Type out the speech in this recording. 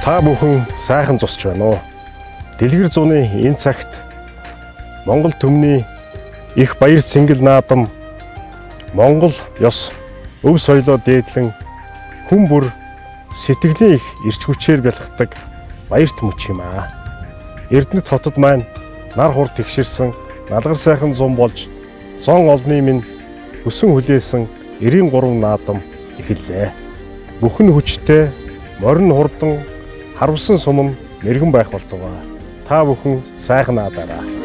Та бүхэн сайхан зусч байна уу? Дэлгэр зууны энэ цагт Монгол төмний их баяр цэнгэл наадам Монгол ёс өв соёлоо дээдлэн хүн бүр сэтгэлийн их эрч хүчээр бэлхдэг баярт мөч юм аа. Эрдэнэт хотод маань нар хур тэгшэрсэн налгар сайхан зам болж сон олны минь өсөн хүлээсэн 93 наадам эхэллээ. Бүхэн хүчтэй морин хурдан харамсан сум нь мэрэгэн байх болтугай. Та бүхэн сайхан наадаараа.